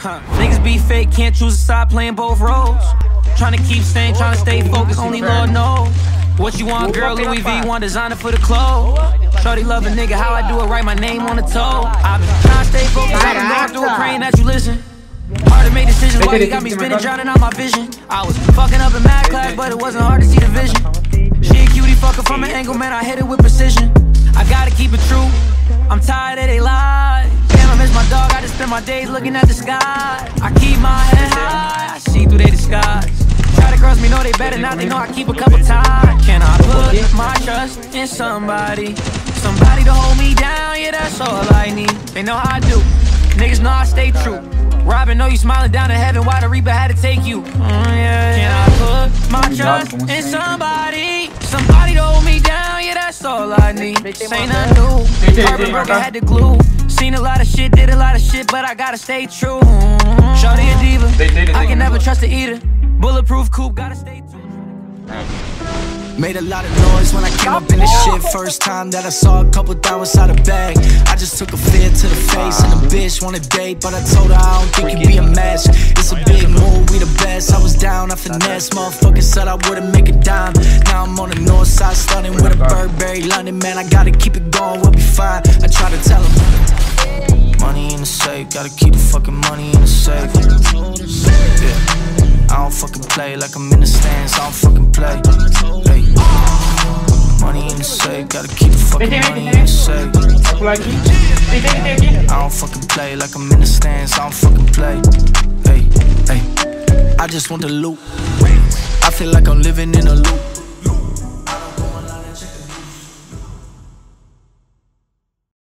Huh. Niggas be fake, can't choose a side, playing both roles. Trying to keep staying, trying to stay focused, only Lord knows. What you want, girl? Louis V, one designer for the clothes. Shorty love a nigga, how I do it, write my name on the toe. I've been trying to stay focused, I've been going through it, praying that you listen. Hard to make decisions, why you got me spinning, drowning out my vision. I was fucking up in math class, but it wasn't hard to see the vision. She a cutie fucker from an angle, man, I hit it with precision. I gotta keep it true, I'm tired of they lies. My days looking at the sky. I keep my head high, I see through their disguise. Try to girls me know they better now, they know I keep a couple ties. Can I put my trust in somebody? Somebody to hold me down, yeah, that's all I need. They know how I do, niggas know I stay true. Robin, know you smiling down in heaven, why the Reaper had to take you? Mm, yeah. Can I put my trust in somebody? Somebody to hold me down, yeah, that's all I need. This ain't nothing new. Carbon broke, I had the glue. Seen a lot of shit, did a lot of shit, but I gotta stay true. Shorty a diva, I can never trust a eater. Bulletproof coupe, gotta stay tuned. Made a lot of noise when I came up in this shit. First time that I saw a couple dollars out of bag. I just took a fib to the face And the bitch wanna date But I told her I don't think you'd be a match. It's a big move, we the best. I was down, I finesse Motherfucker said I wouldn't make a dime. Now I'm on the north side Starting with a Burberry London Man, I gotta keep it going, we'll be fine Gotta keep the fucking money in the safe Yeah I don't fucking play like I'm in the stands, I don't fucking play. Hey. Money in the safe, gotta keep the fucking money in the safe. I don't fucking play like I'm in the stands, I don't fucking play. Hey, hey. I just want the loot. I feel like I'm living in a loop.